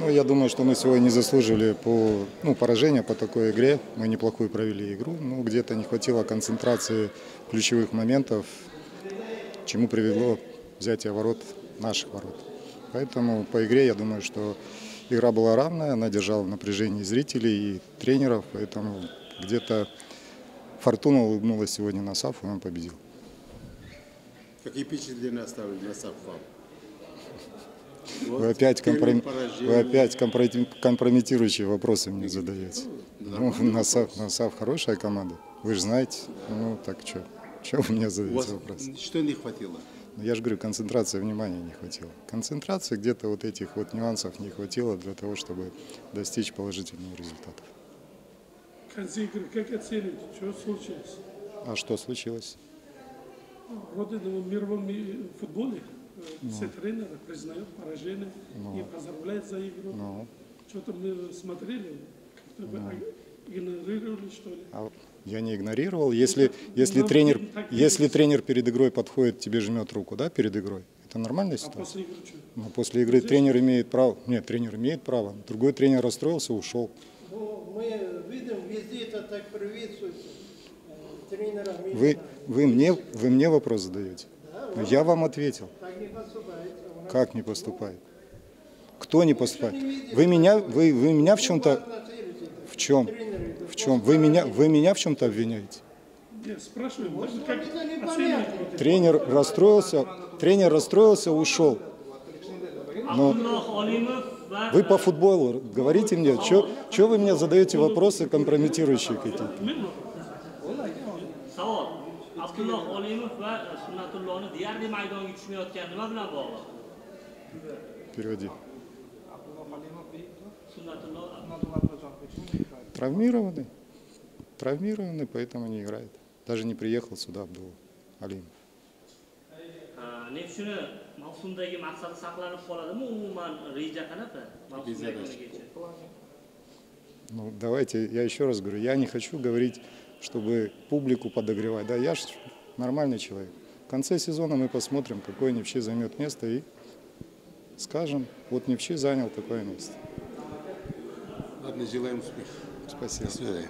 Ну, я думаю, что мы сегодня не заслужили по, ну, поражения по такой игре. Мы неплохую провели игру, но где-то не хватило концентрации ключевых моментов, чему привело взятие ворот, наших ворот. Поэтому по игре я думаю, что игра была равная, она держала напряжение зрителей, и тренеров, поэтому где-то фортуна улыбнулась сегодня Насафу, и он победил. Какие впечатления оставил Насаф вам? Вот, Вы опять, компром-. Вы опять компромети- компрометирующие вопросы мне задаете. Ну, Насав, Насав хорошая команда. Вы же знаете. Ну, так что? Чего вы мне У вас задаете вопрос? что не хватило? Ну, Я же говорю, концентрации внимания не хватило. Концентрации где-то вот этих вот нюансов не хватило для того, чтобы достичь положительного результата. конце игры, как оцените, что случилось? А что случилось? Родина в мировом ми- футболе э, все тренеры признают поражение и поздравляют за игру. Ну, Что-то мы смотрели, как-то вы игнорировали, что ли. а я не игнорировал. Если, так если, нам тренер, если тренер перед игрой подходит, тебе жмет руку, да, перед игрой? Это нормальная А ситуация? после игры что? Но после игры тренер имеет право. Нет, тренер имеет право. Другой тренер расстроился, ушел. Ну, мы видим, везде это так приветствуется. Э, Тренера Вы, вы, мне, вы мне вопрос задаете? Но Я вам ответил. так не поступает. У нас Как не поступает? Кто не поступает? Вы меня, вы, вы меня в чем-то... В чем? В чем? Вы меня, вы меня в чем-то обвиняете? Спрашиваю, можно как? Тренер расстроился, тренер расстроился, ушел. Но вы по футболу говорите мне, что вы мне задаете вопросы компрометирующие какие-то? Abdulloh Olimov va Sunnatullohni deyarli maydonga tushmayotgani nima bilan bog'liq? Переводи. Sunnatulloh Травмированный. Травмированный, поэтому не играет. Даже не приехал сюда mavsumdagi saqlanib qoladimi? Umuman reja qanaqa? Mavsum yakunigacha. Ну, давайте, я еще раз говорю, я не хочу говорить, чтобы публику подогревать. Да, я же нормальный человек. В конце сезона мы посмотрим, какой Невчи займет место и скажем, вот Невчи занял такое место. Ладно, желаем успеха. Спасибо. До свидания.